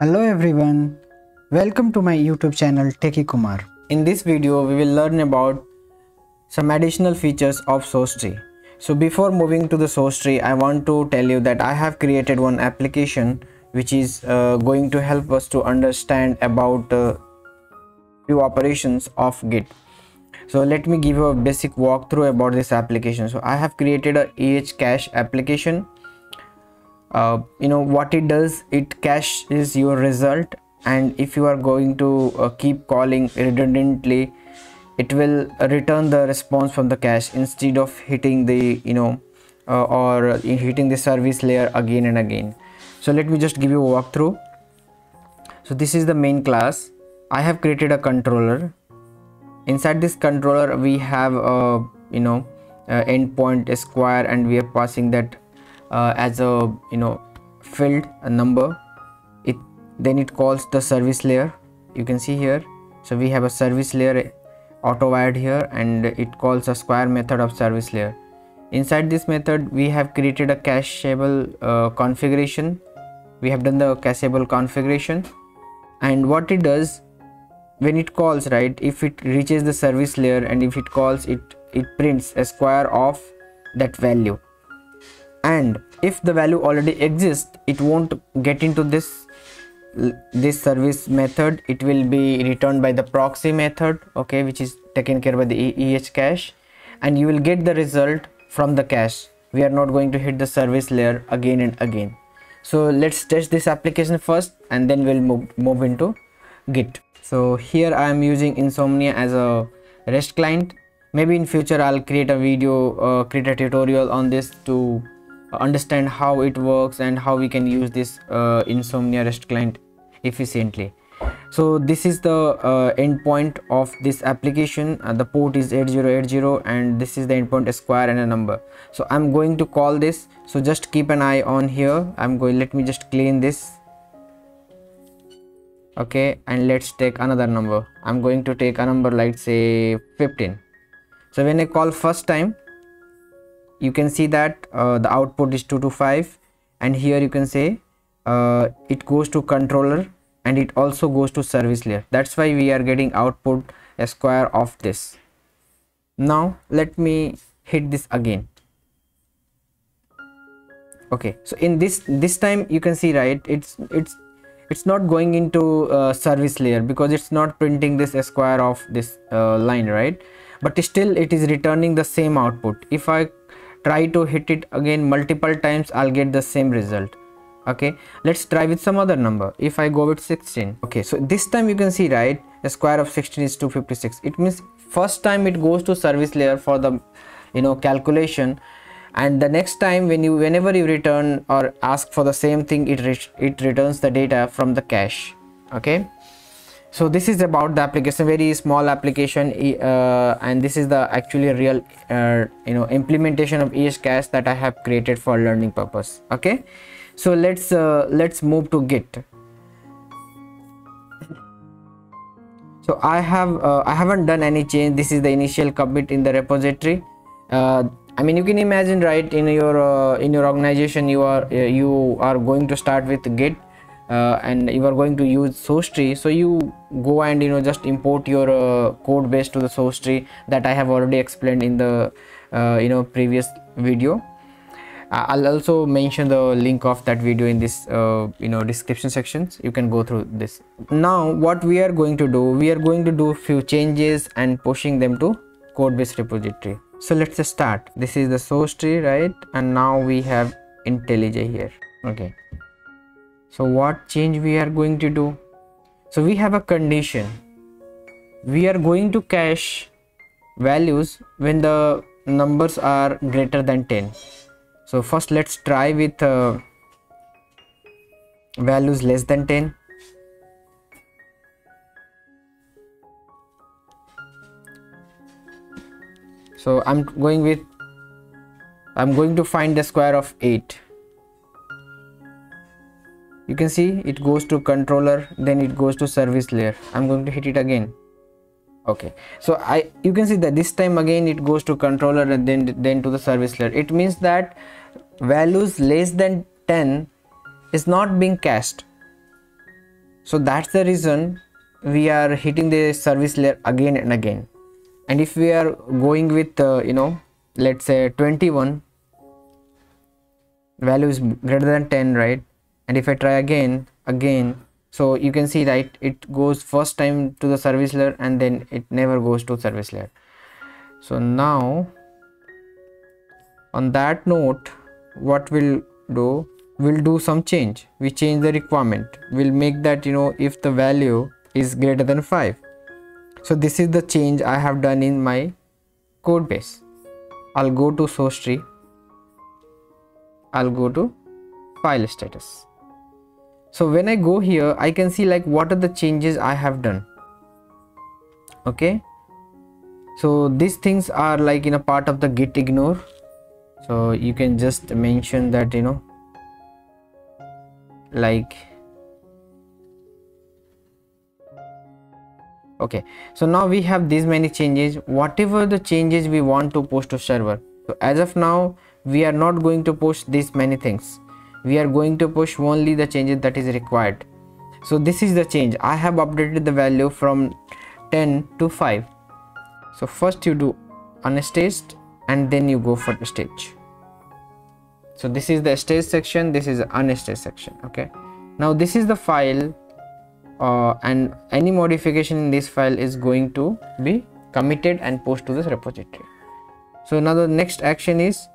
Hello everyone, welcome to my YouTube channel Techy Kumar. In this video, we will learn about some additional features of source tree. So before moving to the source tree, I want to tell you that I have created one application which is uh, going to help us to understand about uh, few operations of Git. So let me give you a basic walkthrough about this application. So I have created a EH cache application uh, you know what it does it caches your result and if you are going to uh, keep calling redundantly it will return the response from the cache instead of hitting the you know uh, or hitting the service layer again and again. So let me just give you a walkthrough. So this is the main class. I have created a controller. Inside this controller we have a you know endpoint square and we are passing that uh, as a you know field a number it then it calls the service layer. You can see here. So we have a service layer auto wired here and it calls a square method of service layer. Inside this method we have created a cacheable uh, configuration. We have done the cacheable configuration. And what it does when it calls right if it reaches the service layer and if it calls it it prints a square of that value and if the value already exists it won't get into this this service method. It will be returned by the proxy method okay which is taken care by the eh cache. And you will get the result from the cache. We are not going to hit the service layer again and again. So let's test this application first and then we'll move, move into git. So here i am using insomnia as a rest client. Maybe in future i'll create a video uh, create a tutorial on this to understand how it works and how we can use this uh, insomnia rest client efficiently. So this is the uh, endpoint of this application. Uh, the port is 8080 and this is the endpoint a square and a number. So i'm going to call this. So just keep an eye on here. I'm going let me just clean this. Okay and let's take another number. I'm going to take a number like say 15 so when i call first time you can see that uh, the output is 2 to 5 and here you can say uh, it goes to controller and it also goes to service layer. That's why we are getting output square of this. Now let me hit this again. Okay so in this this time you can see right it's it's it's not going into uh, service layer because it's not printing this square of this uh, line right? But still it is returning the same output. If i try to hit it again multiple times i'll get the same result. Okay let's try with some other number. If i go with 16 okay so this time you can see right a square of 16 is 256 it means first time it goes to service layer for the you know calculation. And the next time when you whenever you return or ask for the same thing it it returns the data from the cache. Okay so this is about the application very small application uh, and this is the actually real uh, you know implementation of cache that I have created for learning purpose okay? So let's uh, let's move to git. So I have uh, I haven't done any change. This is the initial commit in the repository. Uh, I mean you can imagine right in your uh, in your organization you are you are going to start with git uh, and you are going to use source tree. So you go and you know just import your uh, code base to the source tree that i have already explained in the uh, you know previous video. I'll also mention the link of that video in this uh, you know description sections. You can go through this. Now what we are going to do we are going to do few changes and pushing them to code base repository. So let's start. This is the source tree right? And now we have IntelliJ here. Okay. So what change we are going to do so we have a condition. We are going to cache values when the numbers are greater than 10 so first let's try with uh, values less than 10 so i'm going with i'm going to find the square of 8 you can see it goes to controller then it goes to service layer. I'm going to hit it again. Okay. So i you can see that this time again it goes to controller and then then to the service layer. It means that values less than 10 is not being cached. So that's the reason we are hitting the service layer again and again. And if we are going with uh, you know let's say 21 value is greater than 10 right and if i try again again so you can see that it goes first time to the service layer and then it never goes to service layer. So now on that note what we'll do we'll do some change. We change the requirement. We'll make that you know if the value is greater than 5 so this is the change i have done in my code base. I'll go to source tree. I'll go to file status so when i go here i can see like what are the changes i have done. Okay? So these things are like in a part of the git ignore. So you can just mention that you know like okay. So now we have these many changes. Whatever the changes we want to post to server. So as of now we are not going to push these many things we are going to push only the changes that is required. So this is the change. I have updated the value from 10 to 5 so first you do unstaged and then you go for the stage so this is the stage section this is unstaged section okay? Now this is the file uh, and any modification in this file is going to be committed and post to this repository. So now the next action is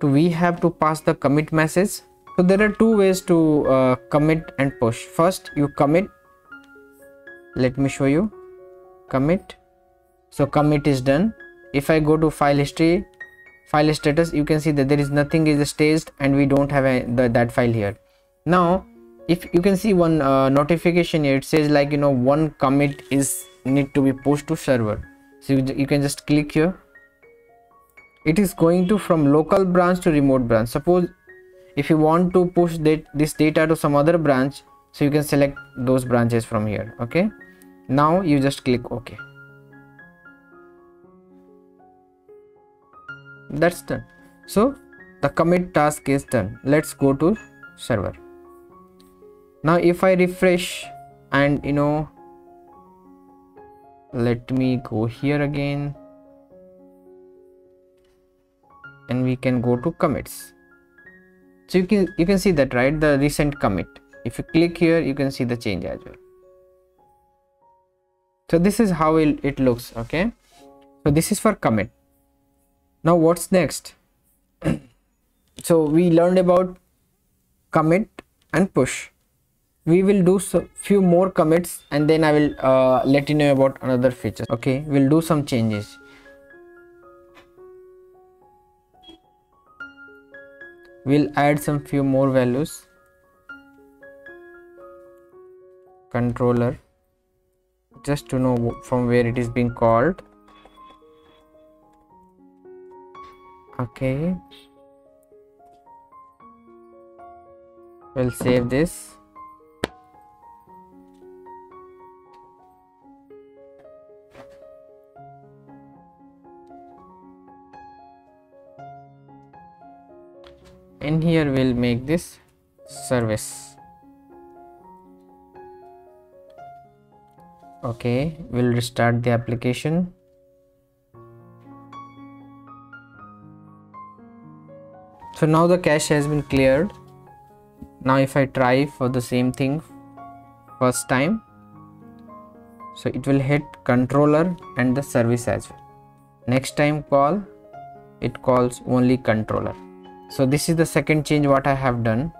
to we have to pass the commit message so there are two ways to uh, commit and push. First you commit. Let me show you. Commit. So commit is done. If i go to file history file status you can see that there is nothing is staged and we don't have a, the, that file here. Now if you can see one uh, notification here it says like you know one commit is need to be pushed to server. So you, you can just click here. It is going to from local branch to remote branch. Suppose if you want to push that this data to some other branch so you can select those branches from here okay? Now you just click ok. That's done. So the commit task is done. Let's go to server. Now if i refresh and you know let me go here again and we can go to commits so you can you can see that right? The recent commit. If you click here you can see the change as well. So this is how it, looks okay? So this is for commit. Now what's next? So we learned about commit and push. We will do so few more commits and then i will uh, let you know about another feature okay? We'll do some changes we'll add some few more values. Controller. Just to know from where it is being called. Okay. We'll save this in here we'll make this service. Okay we'll restart the application. So now the cache has been cleared. Now if I try for the same thing first time so it will hit controller and the service as well. Next time call it calls only controller so this is the second change what I have done.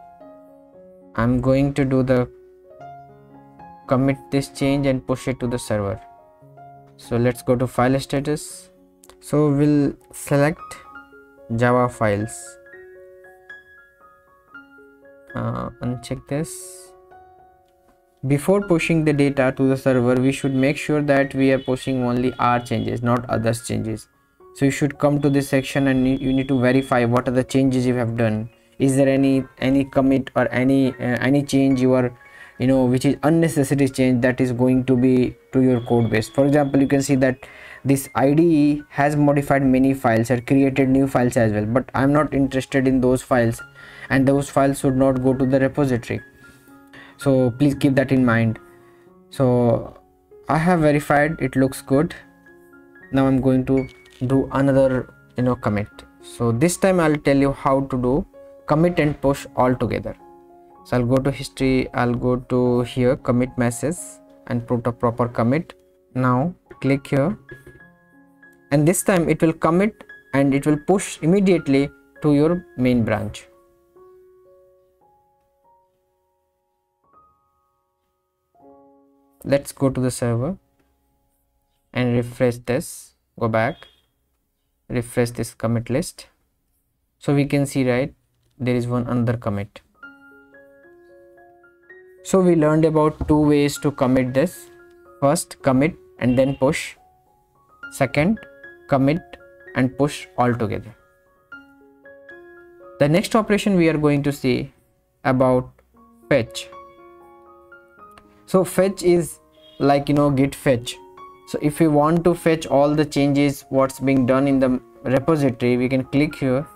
I'm going to do the commit this change and push it to the server. So let's go to file status. So we'll select java files. Uh, uncheck this. Before pushing the data to the server we should make sure that we are pushing only our changes not others changes so you should come to this section and you need to verify what are the changes you have done. Is there any any commit or any uh, any change you are you know which is unnecessary change that is going to be to your code base? For example you can see that this IDE has modified many files or created new files as well but I'm not interested in those files and those files should not go to the repository. So please keep that in mind. So i have verified it looks good. Now i'm going to do another you know commit. So this time i'll tell you how to do commit and push all together. So i'll go to history i'll go to here commit message and put a proper commit. Now click here. And this time it will commit and it will push immediately to your main branch. Let's go to the server and refresh this. Go back refresh this commit list. So we can see right there is one another commit. So we learned about two ways to commit this. First commit and then push. Second commit and push all together. The next operation we are going to see about fetch. So fetch is like you know git fetch so if we want to fetch all the changes what's being done in the repository we can click here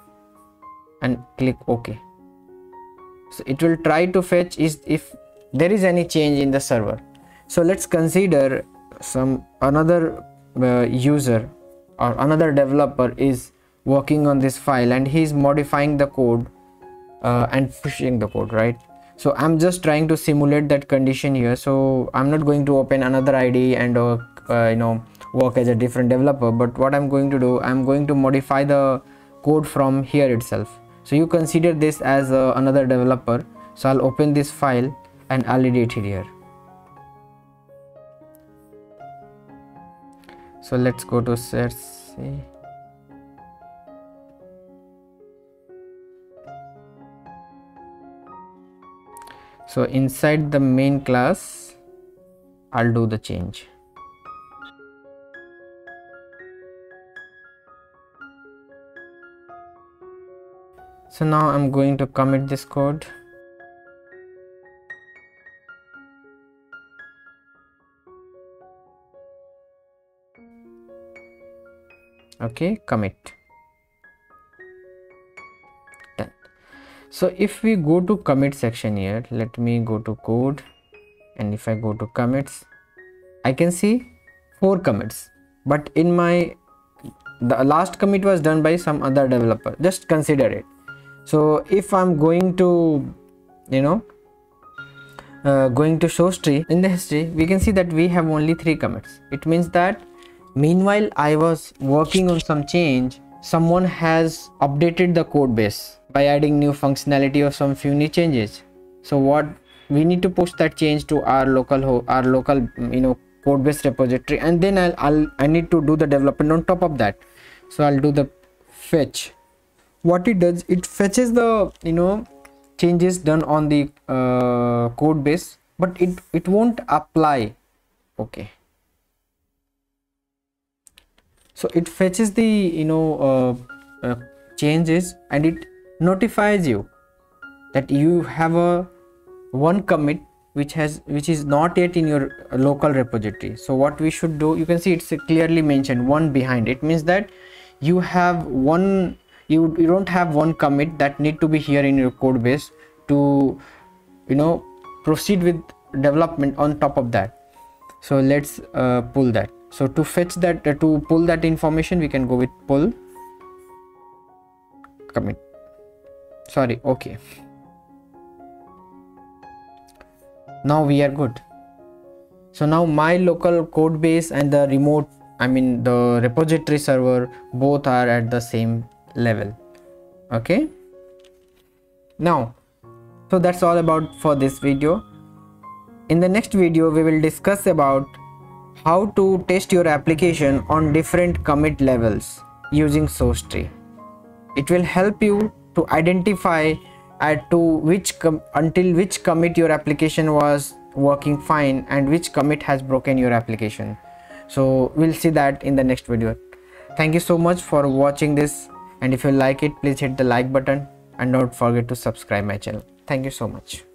and click ok. So it will try to fetch is if there is any change in the server. So let's consider some another uh, user or another developer is working on this file and he's modifying the code uh, and pushing the code right? So i'm just trying to simulate that condition here. So i'm not going to open another id and uh, uh, you know work as a different developer but what i'm going to do i'm going to modify the code from here itself. So you consider this as uh, another developer. So i'll open this file and i'll edit it here. So let's go to search so inside the main class I'll do the change so now I'm going to commit this code. Okay commit. So if we go to commit section here let me go to code. And if i go to commits i can see four commits. But in my the last commit was done by some other developer. Just consider it so if i'm going to you know uh, going to show tree in the history we can see that we have only three commits it means that Meanwhile, I was working on some change. Someone has updated the code base by adding new functionality or some few new changes. So what we need to push that change to our local our local you know code base repository and then I'll, I'll I need to do the development on top of that. So I'll do the fetch. What it does, it fetches the you know changes done on the uh, code base, but it it won't apply. Okay. So it fetches the you know uh, uh, changes and it notifies you that you have a one commit which has which is not yet in your local repository. So what we should do you can see it's clearly mentioned one behind. It means that you have one you, you don't have one commit that need to be here in your code base to you know proceed with development on top of that. So let's uh, pull that. So to fetch that uh, to pull that information we can go with pull commit. Sorry okay. Now we are good. So now my local code base and the remote i mean the repository server both are at the same level okay now so that's all about for this video in the next video we will discuss about how to test your application on different commit levels using source tree. It will help you to identify at to which until which commit your application was working fine and which commit has broken your application. So we'll see that in the next video. Thank you so much for watching this and if you like it please hit the like button and don't forget to subscribe my channel. Thank you so much.